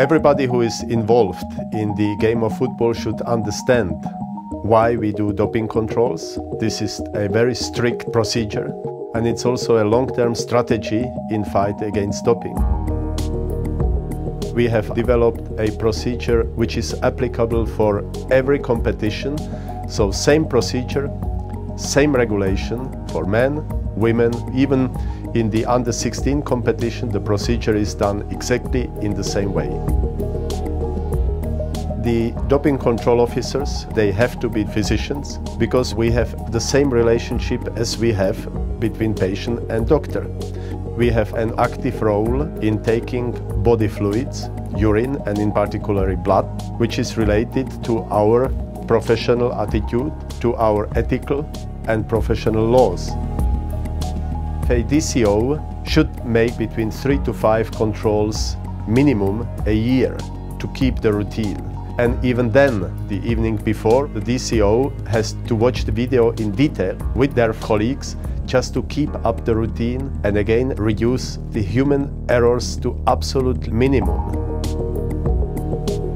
Everybody who is involved in the game of football should understand why we do doping controls. This is a very strict procedure and it's also a long-term strategy in fight against doping. We have developed a procedure which is applicable for every competition. So same procedure, same regulation for men, women, even in the under 16 competition, the procedure is done exactly in the same way. The doping control officers, they have to be physicians because we have the same relationship as we have between patient and doctor. We have an active role in taking body fluids, urine and in particular blood, which is related to our professional attitude, to our ethical and professional laws. A DCO should make between three to five controls minimum a year to keep the routine. And even then, the evening before, the DCO has to watch the video in detail with their colleagues just to keep up the routine and again reduce the human errors to absolute minimum.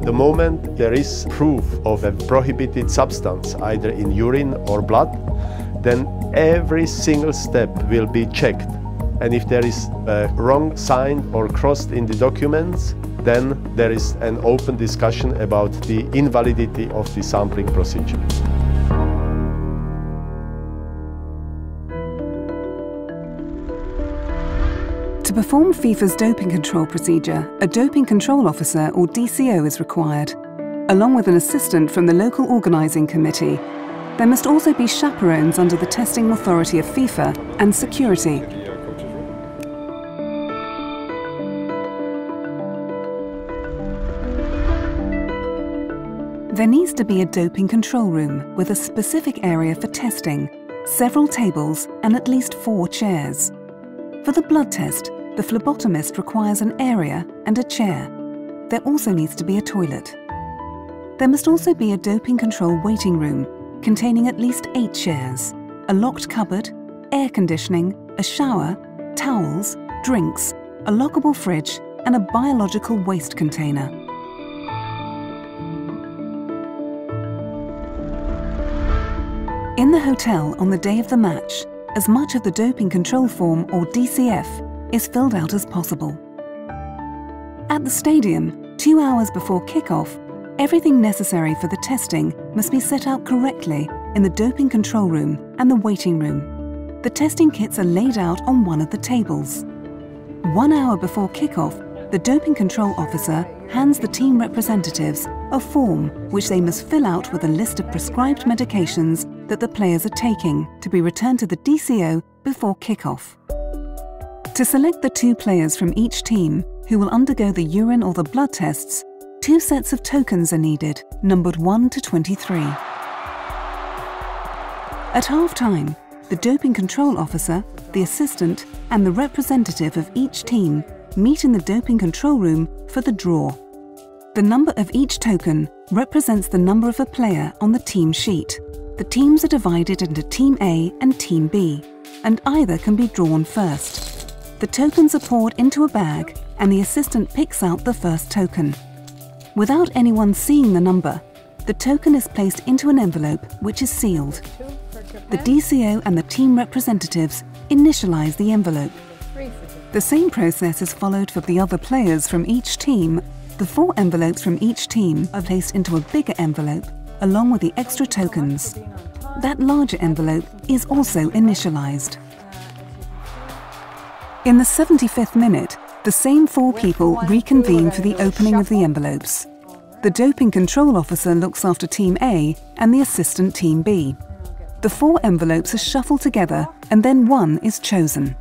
The moment there is proof of a prohibited substance, either in urine or blood, then every single step will be checked. And if there is a wrong sign or crossed in the documents, then there is an open discussion about the invalidity of the sampling procedure. To perform FIFA's doping control procedure, a doping control officer or DCO is required, along with an assistant from the local organising committee. There must also be chaperones under the testing authority of FIFA and security. There needs to be a doping control room with a specific area for testing, several tables and at least four chairs. For the blood test, the phlebotomist requires an area and a chair. There also needs to be a toilet. There must also be a doping control waiting room containing at least eight chairs, a locked cupboard, air conditioning, a shower, towels, drinks, a lockable fridge and a biological waste container. In the hotel on the day of the match, as much of the doping control form or DCF is filled out as possible. At the stadium, two hours before kick-off, everything necessary for the testing must be set out correctly in the doping control room and the waiting room. The testing kits are laid out on one of the tables. One hour before kick-off, the doping control officer hands the team representatives a form which they must fill out with a list of prescribed medications that the players are taking to be returned to the DCO before kick-off. To select the two players from each team who will undergo the urine or the blood tests, two sets of tokens are needed, numbered 1 to 23. At half-time, the doping control officer, the assistant and the representative of each team meet in the doping control room for the draw. The number of each token represents the number of a player on the team sheet. The teams are divided into Team A and Team B, and either can be drawn first. The tokens are poured into a bag and the assistant picks out the first token. Without anyone seeing the number, the token is placed into an envelope which is sealed. The DCO and the team representatives initialize the envelope. The same process is followed for the other players from each team. The four envelopes from each team are placed into a bigger envelope along with the extra tokens. That larger envelope is also initialized. In the 75th minute, the same four people reconvene for the opening of the envelopes. The doping control officer looks after Team A and the assistant Team B. The four envelopes are shuffled together and then one is chosen.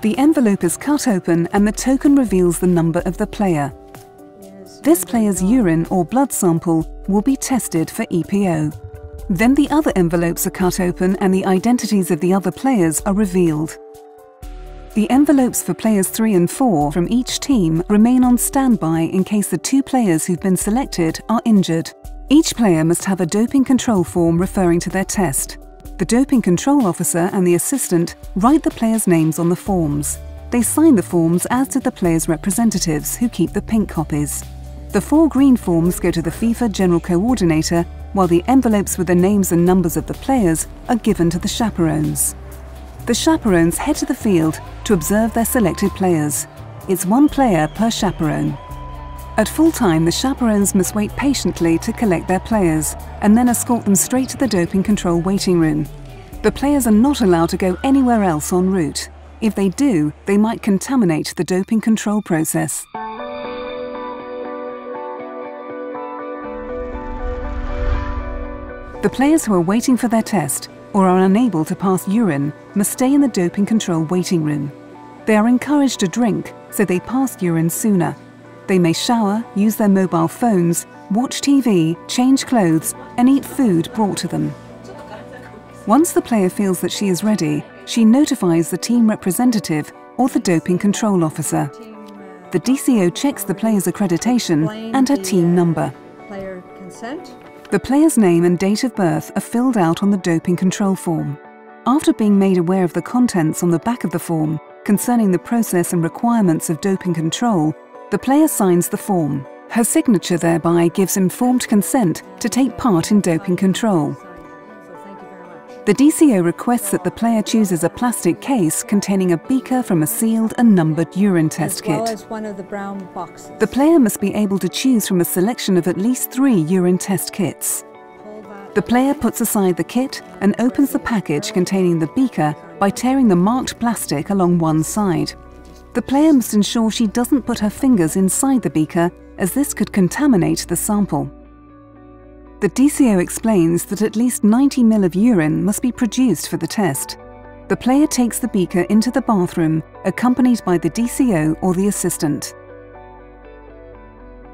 The envelope is cut open and the token reveals the number of the player. This player's urine or blood sample will be tested for EPO. Then the other envelopes are cut open and the identities of the other players are revealed. The envelopes for players 3 and 4 from each team remain on standby in case the two players who've been selected are injured. Each player must have a doping control form referring to their test. The doping control officer and the assistant write the players' names on the forms. They sign the forms as do the players' representatives, who keep the pink copies. The four green forms go to the FIFA General Coordinator, while the envelopes with the names and numbers of the players are given to the chaperones. The chaperones head to the field to observe their selected players. It's one player per chaperone. At full time, the chaperones must wait patiently to collect their players and then escort them straight to the doping control waiting room. The players are not allowed to go anywhere else en route. If they do, they might contaminate the doping control process. The players who are waiting for their test or are unable to pass urine must stay in the doping control waiting room. They are encouraged to drink, so they pass urine sooner. They may shower, use their mobile phones, watch TV, change clothes, and eat food brought to them. Once the player feels that she is ready, she notifies the team representative or the doping control officer. The DCO checks the player's accreditation and her team number. Player consent. The player's name and date of birth are filled out on the doping control form. After being made aware of the contents on the back of the form concerning the process and requirements of doping control, the player signs the form. Her signature thereby gives informed consent to take part in doping control. The DCO requests that the player chooses a plastic case containing a beaker from a sealed and numbered urine test as well kit. as one of the brown boxes. The player must be able to choose from a selection of at least three urine test kits. The player puts aside the kit and opens the package containing the beaker by tearing the marked plastic along one side. The player must ensure she doesn't put her fingers inside the beaker as this could contaminate the sample. The DCO explains that at least 90 ml of urine must be produced for the test. The player takes the beaker into the bathroom, accompanied by the DCO or the assistant.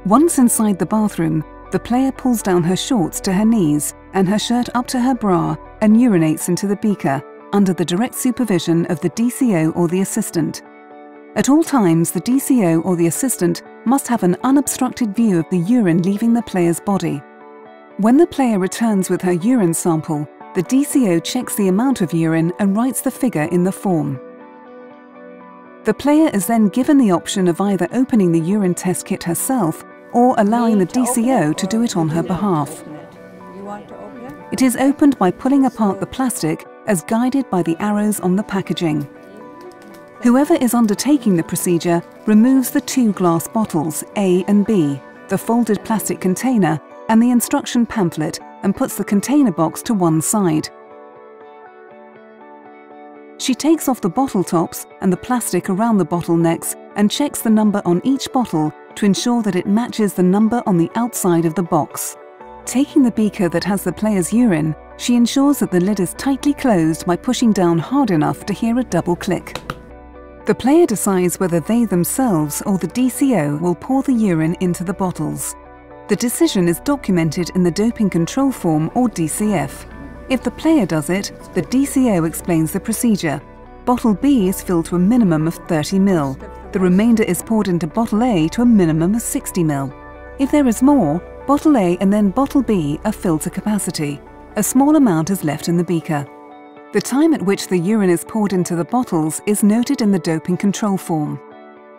Once inside the bathroom, the player pulls down her shorts to her knees and her shirt up to her bra and urinates into the beaker under the direct supervision of the DCO or the assistant. At all times, the DCO or the assistant must have an unobstructed view of the urine leaving the player's body. When the player returns with her urine sample, the DCO checks the amount of urine and writes the figure in the form. The player is then given the option of either opening the urine test kit herself or allowing the Need to open DCO to do it on her behalf. open it? You want to open it? It is opened by pulling apart the plastic as guided by the arrows on the packaging. Whoever is undertaking the procedure removes the two glass bottles, A and B, the folded plastic container, and the instruction pamphlet and puts the container box to one side. She takes off the bottle tops and the plastic around the bottlenecks and checks the number on each bottle to ensure that it matches the number on the outside of the box. Taking the beaker that has the player's urine, she ensures that the lid is tightly closed by pushing down hard enough to hear a double click. The player decides whether they themselves or the DCO will pour the urine into the bottles. The decision is documented in the Doping Control Form or DCF. If the player does it, the DCO explains the procedure. Bottle B is filled to a minimum of 30 ml. The remainder is poured into bottle A to a minimum of 60 ml. If there is more, bottle A and then bottle B are filled to capacity. A small amount is left in the beaker. The time at which the urine is poured into the bottles is noted in the doping control form.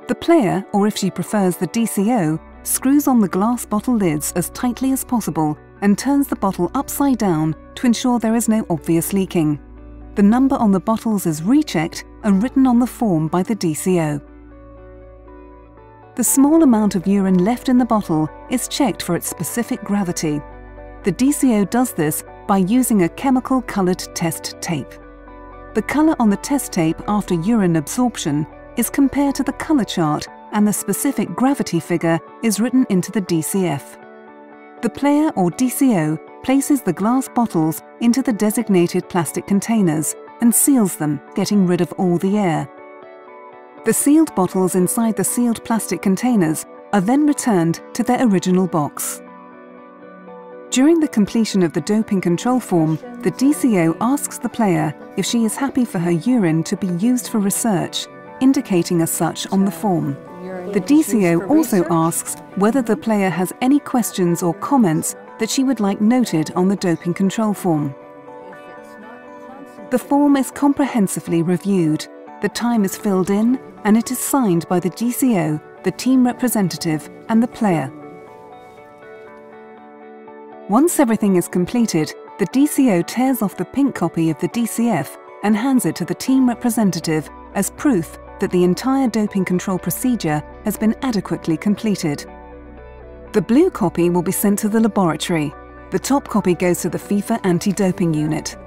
The player, or if she prefers the DCO, screws on the glass bottle lids as tightly as possible and turns the bottle upside down to ensure there is no obvious leaking. The number on the bottles is rechecked and written on the form by the DCO. The small amount of urine left in the bottle is checked for its specific gravity. The DCO does this by using a chemical coloured test tape. The colour on the test tape after urine absorption is compared to the colour chart and the specific gravity figure is written into the DCF. The player or DCO places the glass bottles into the designated plastic containers and seals them, getting rid of all the air. The sealed bottles inside the sealed plastic containers are then returned to their original box. During the completion of the doping control form, the DCO asks the player if she is happy for her urine to be used for research, indicating as such on the form. The DCO also asks whether the player has any questions or comments that she would like noted on the doping control form. The form is comprehensively reviewed. the time is filled in and it is signed by the DCO, the team representative, and the player. Once everything is completed, the DCO tears off the pink copy of the DCF and hands it to the team representative as proof that the entire doping control procedure has been adequately completed. The blue copy will be sent to the laboratory. The top copy goes to the FIFA anti-doping unit.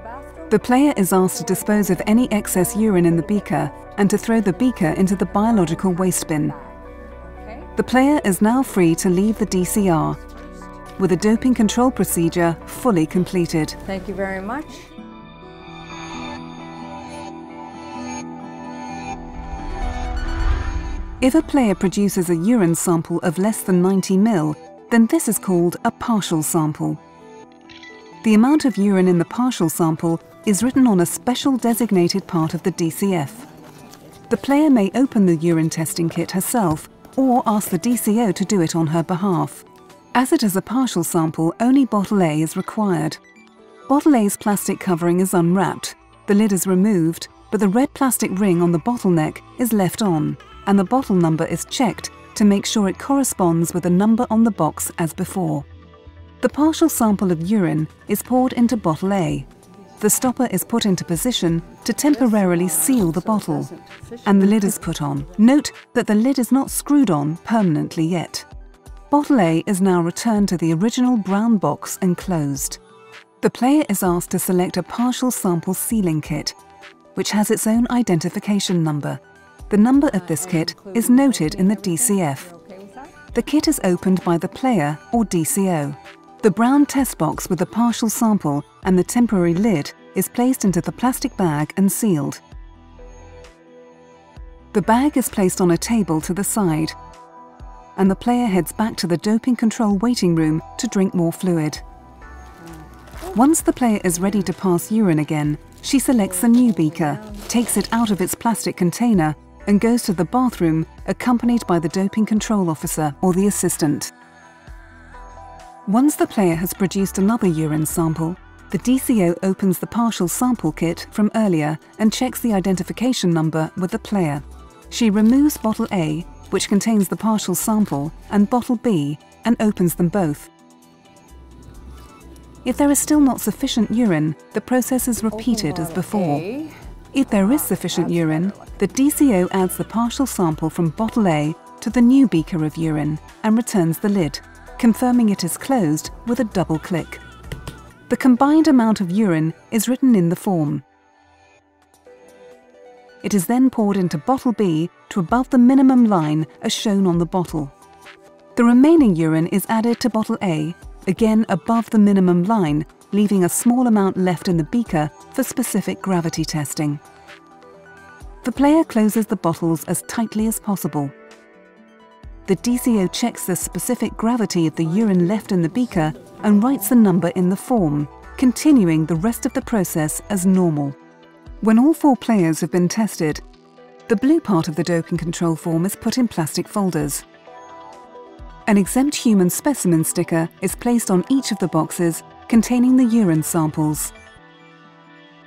The player is asked to dispose of any excess urine in the beaker and to throw the beaker into the biological waste bin. The player is now free to leave the DCR, with the doping control procedure fully completed. Thank you very much. If a player produces a urine sample of less than 90 ml, then this is called a partial sample. The amount of urine in the partial sample is written on a special designated part of the DCF. The player may open the urine testing kit herself or ask the DCO to do it on her behalf. As it is a partial sample, only bottle A is required. Bottle A's plastic covering is unwrapped, the lid is removed, but the red plastic ring on the bottleneck is left on, and the bottle number is checked to make sure it corresponds with the number on the box as before. The partial sample of urine is poured into bottle A. The stopper is put into position to temporarily seal the bottle, and the lid is put on. Note that the lid is not screwed on permanently yet. Bottle A is now returned to the original brown box and closed. The player is asked to select a partial sample sealing kit, which has its own identification number. The number of this kit is noted in the DCF. The kit is opened by the player or DCO. The brown test box with the partial sample and the temporary lid is placed into the plastic bag and sealed. The bag is placed on a table to the side, and the player heads back to the doping control waiting room to drink more fluid. Once the player is ready to pass urine again, she selects a new beaker, takes it out of its plastic container, and goes to the bathroom accompanied by the doping control officer or the assistant. Once the player has produced another urine sample, the DCO opens the partial sample kit from earlier and checks the identification number with the player. She removes bottle A, which contains the partial sample, and bottle B, and opens them both. If there is still not sufficient urine, the process is repeated as before. A. If there is sufficient urine, the DCO adds the partial sample from bottle A to the new beaker of urine and returns the lid, confirming it is closed with a double click. The combined amount of urine is written in the form. It is then poured into bottle B to above the minimum line as shown on the bottle. The remaining urine is added to bottle A, again above the minimum line, leaving a small amount left in the beaker for specific gravity testing. The player closes the bottles as tightly as possible. The DCO checks the specific gravity of the urine left in the beaker and writes the number in the form, continuing the rest of the process as normal. When all four players have been tested, the blue part of the doping control form is put in plastic folders. An exempt human specimen sticker is placed on each of the boxes containing the urine samples.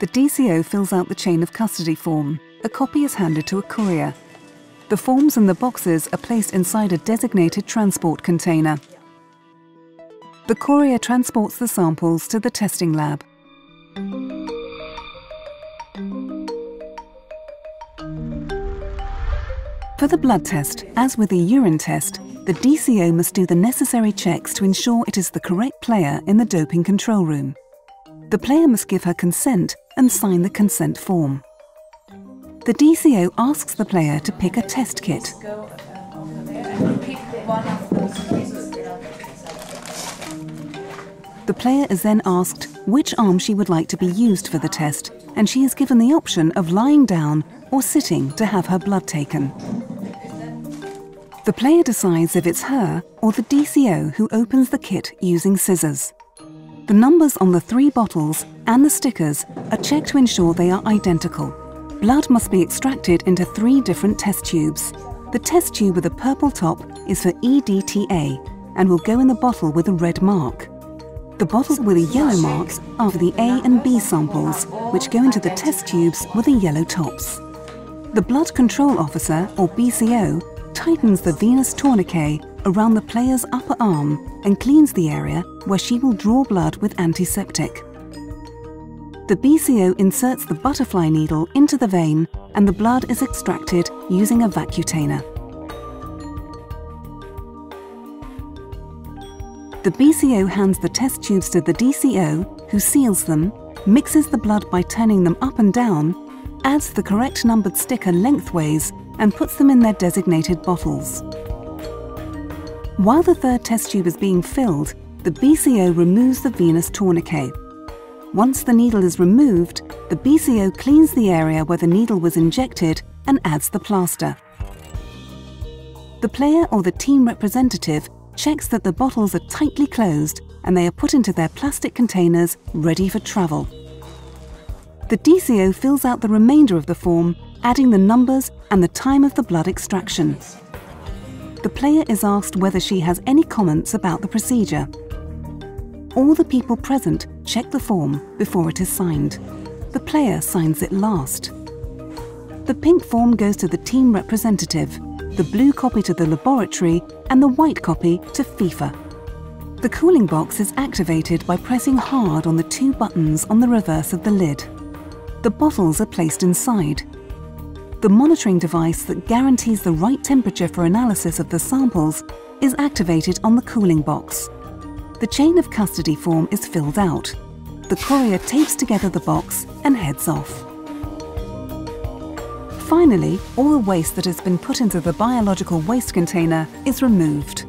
The DCO fills out the chain of custody form. A copy is handed to a courier. The forms and the boxes are placed inside a designated transport container. The courier transports the samples to the testing lab. For the blood test, as with the urine test, the DCO must do the necessary checks to ensure it is the correct player in the doping control room. The player must give her consent and sign the consent form. The DCO asks the player to pick a test kit. The player is then asked which arm she would like to be used for the test, and she is given the option of lying down or sitting to have her blood taken. The player decides if it's her or the DCO who opens the kit using scissors. The numbers on the three bottles and the stickers are checked to ensure they are identical. Blood must be extracted into three different test tubes. The test tube with a purple top is for EDTA and will go in the bottle with a red mark. The bottles with a yellow mark are for the A and B samples, which go into the test tubes with the yellow tops. The Blood Control Officer, or BCO, tightens the venous tourniquet around the player's upper arm and cleans the area where she will draw blood with antiseptic. The BCO inserts the butterfly needle into the vein and the blood is extracted using a vacutainer. The BCO hands the test tubes to the DCO, who seals them, mixes the blood by turning them up and down, adds the correct numbered sticker lengthways, and puts them in their designated bottles. While the third test tube is being filled, the BCO removes the venous tourniquet. Once the needle is removed, the BCO cleans the area where the needle was injected and adds the plaster. The player or the team representative checks that the bottles are tightly closed and they are put into their plastic containers ready for travel. The DCO fills out the remainder of the form, adding the numbers and the time of the blood extraction. The player is asked whether she has any comments about the procedure. All the people present check the form before it is signed. The player signs it last. The pink form goes to the team representative the blue copy to the laboratory and the white copy to FIFA. The cooling box is activated by pressing hard on the two buttons on the reverse of the lid. The bottles are placed inside. The monitoring device that guarantees the right temperature for analysis of the samples is activated on the cooling box. The chain of custody form is filled out. The courier tapes together the box and heads off. Finally, all the waste that has been put into the biological waste container is removed.